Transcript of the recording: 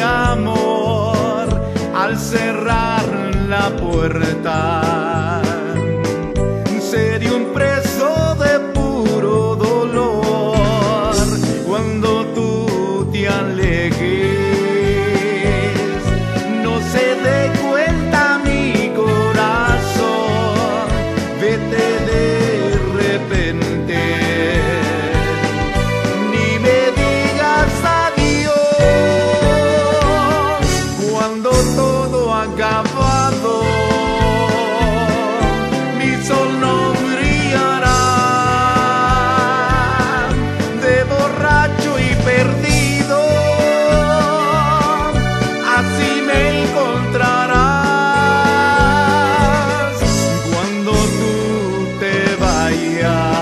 amor, al cerrar la puerta, yeah.